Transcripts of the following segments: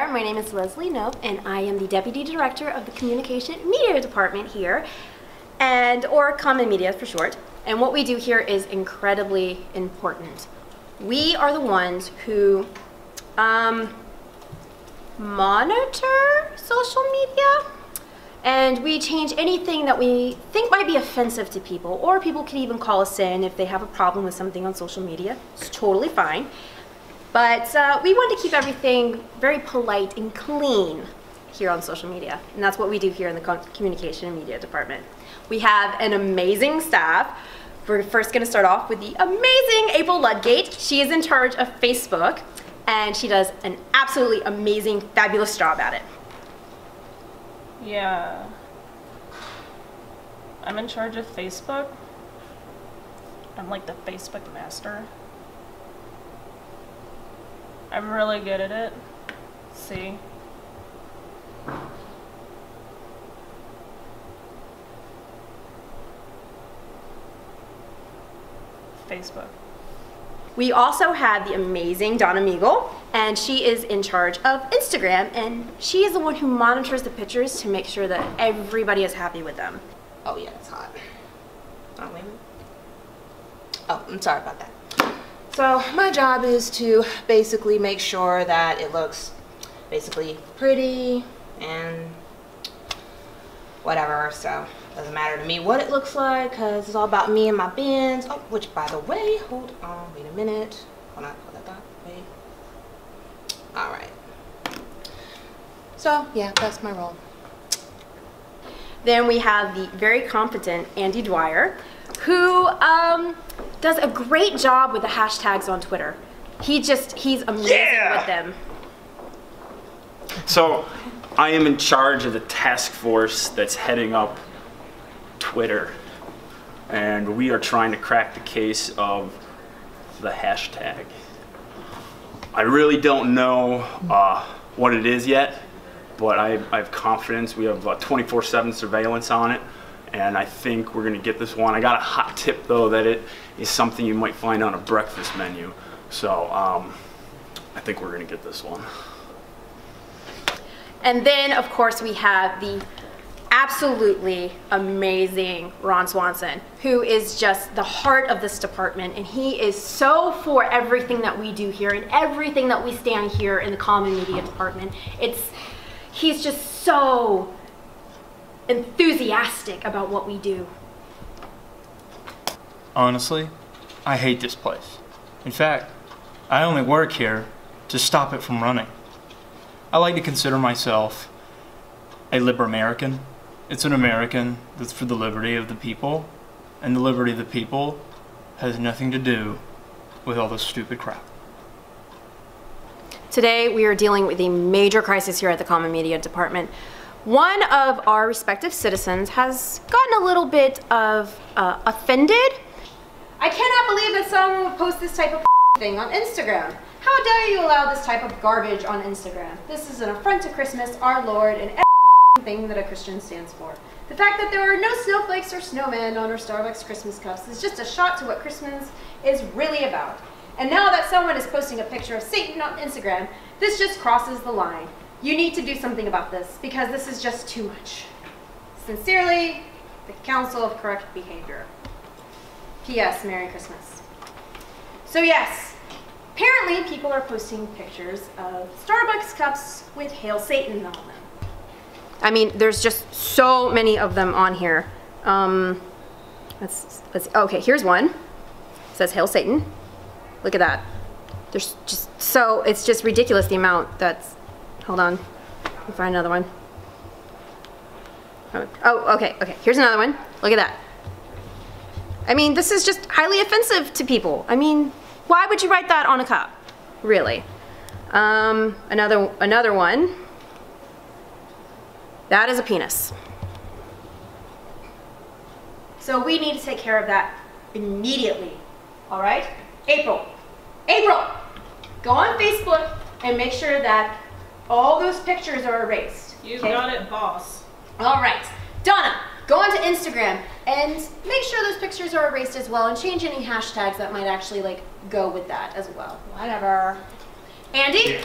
There, my name is Leslie Knope, and I am the Deputy Director of the Communication Media Department here, and or Comm and Media for short. And what we do here is incredibly important. We are the ones who um, monitor social media, and we change anything that we think might be offensive to people, or people can even call us in if they have a problem with something on social media. It's totally fine. But uh, we want to keep everything very polite and clean here on social media. And that's what we do here in the communication and media department. We have an amazing staff. We're first going to start off with the amazing April Ludgate. She is in charge of Facebook, and she does an absolutely amazing, fabulous job at it. Yeah. I'm in charge of Facebook. I'm like the Facebook master. I'm really good at it. See? Facebook. We also have the amazing Donna Meagle, and she is in charge of Instagram, and she is the one who monitors the pictures to make sure that everybody is happy with them. Oh yeah, it's hot. Oh, wait a minute. Oh, I'm sorry about that. So my job is to basically make sure that it looks basically pretty and whatever. So it doesn't matter to me what it looks like because it's all about me and my bins. Oh, which by the way, hold on, wait a minute. Hold on, hold that, back, wait. All right. So yeah, that's my role. Then we have the very competent Andy Dwyer, who um, does a great job with the hashtags on Twitter. He just, he's amazing yeah! with them. So, I am in charge of the task force that's heading up Twitter. And we are trying to crack the case of the hashtag. I really don't know uh, what it is yet, but I, I have confidence. We have 24 7 surveillance on it and I think we're gonna get this one. I got a hot tip though that it is something you might find on a breakfast menu. So um, I think we're gonna get this one. And then of course we have the absolutely amazing Ron Swanson, who is just the heart of this department. And he is so for everything that we do here and everything that we stand here in the Comm and Media department. It's, he's just so enthusiastic about what we do. Honestly, I hate this place. In fact, I only work here to stop it from running. I like to consider myself a liber American. It's an American that's for the liberty of the people, and the liberty of the people has nothing to do with all this stupid crap. Today, we are dealing with a major crisis here at the Comm and Media Department. One of our respective citizens has gotten a little bit of uh, offended. I cannot believe that someone would post this type of thing on Instagram. How dare you allow this type of garbage on Instagram? This is an affront to Christmas, our Lord, and everything that a Christian stands for. The fact that there are no snowflakes or snowmen on our Starbucks Christmas cups is just a shot to what Christmas is really about. And now that someone is posting a picture of Satan on Instagram, this just crosses the line. You need to do something about this because this is just too much. Sincerely, the Council of Correct Behavior. P.S. Merry Christmas. So yes, apparently people are posting pictures of Starbucks cups with Hail Satan on them. I mean, there's just so many of them on here. Um, let's, let's, okay, here's one. It says Hail Satan. Look at that. There's just so, it's just ridiculous the amount that's Hold on. Me find another one. Oh, okay, okay. Here's another one. Look at that. I mean, this is just highly offensive to people. I mean, why would you write that on a cup? Really? Um, another, another one. That is a penis. So we need to take care of that immediately. All right? April. April! Go on Facebook and make sure that all those pictures are erased. You okay? got it, boss. All right. Donna, go onto Instagram and make sure those pictures are erased as well and change any hashtags that might actually like go with that as well. Whatever. Andy?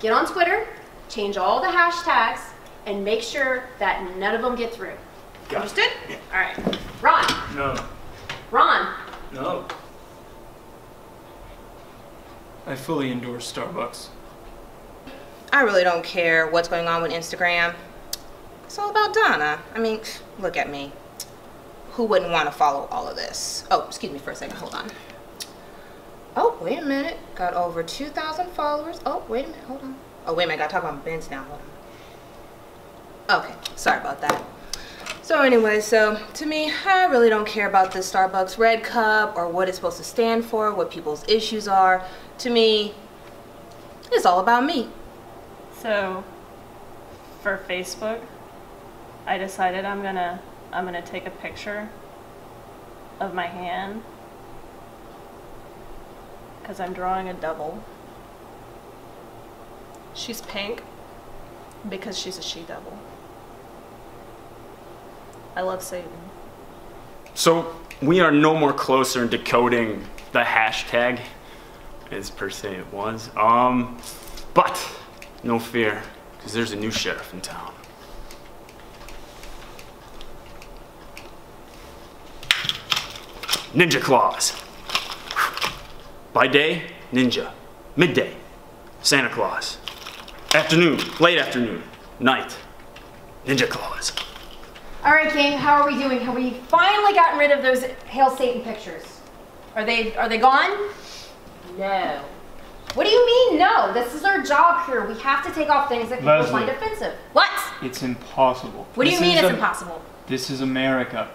get on Twitter, change all the hashtags, and make sure that none of them get through. Got it. Understood? All right. Ron, No. Ron, No. I fully endorse Starbucks. I really don't care what's going on with Instagram. It's all about Donna. I mean, look at me. Who wouldn't want to follow all of this? Oh, excuse me for a second. Hold on. Oh, wait a minute. Got over 2,000 followers. Oh, wait a minute. Hold on. Oh, wait a minute. Got to talk about Ben's now. Hold on. Okay. Sorry about that. So anyway, so to me, I really don't care about this Starbucks red cup or what it's supposed to stand for, what people's issues are. To me, it's all about me. So, for Facebook, I decided I'm gonna I'm gonna take a picture of my hand because I'm drawing a double. She's pink because she's a she double. I love Satan. So we are no more closer in decoding the hashtag as per se it was. Um, but no fear, because there's a new sheriff in town. Ninja Claus. By day, ninja. Midday, Santa Claus. Afternoon, late afternoon, night, Ninja Claus. All right, King, how are we doing? Have we finally gotten rid of those Hail Satan pictures? Are they are they gone? No. What do you mean no? This is our job here. We have to take off things that people Leslie. find offensive. What? It's impossible. What do you mean it's a- impossible? This is America.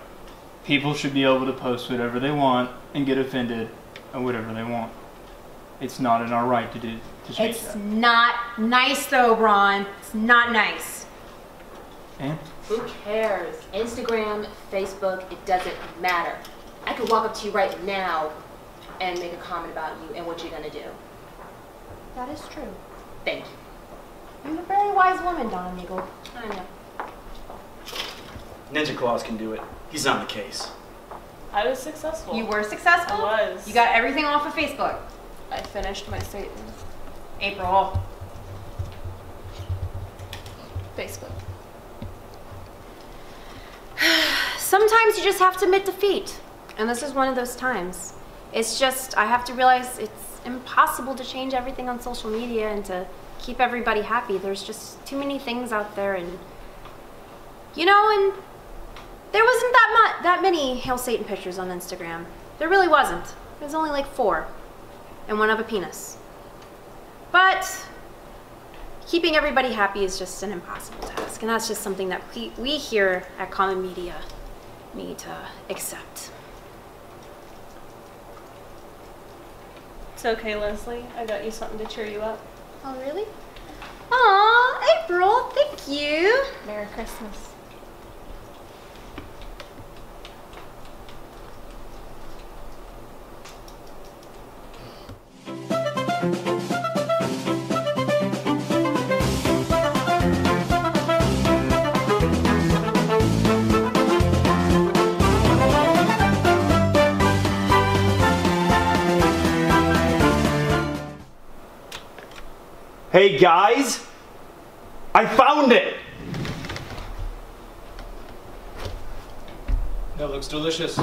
People should be able to post whatever they want and get offended at whatever they want. It's not in our right to do to change It's that. not nice though, Ron. It's not nice. And Who cares? Instagram, Facebook, it doesn't matter. I could walk up to you right now and make a comment about you and what you're gonna do. That is true. Thank you. You're a very wise woman, Donna Meagle. I know. Ninja Claus can do it. He's on the case. I was successful. You were successful. I was. You got everything off of Facebook. I finished my Satan. April. Facebook. Sometimes you just have to admit defeat. And this is one of those times. It's just, I have to realize it's impossible to change everything on social media and to keep everybody happy. There's just too many things out there and, you know, and there wasn't that much, that many Hail Satan pictures on Instagram. There really wasn't. There was only like four. And one of a penis. But keeping everybody happy is just an impossible task. And that's just something that we, we here at Comm and Media need to accept. It's okay, Leslie. I got you something to cheer you up. Oh, really? Aw, April, thank you. Merry Christmas. Hey guys, I found it. that looks delicious.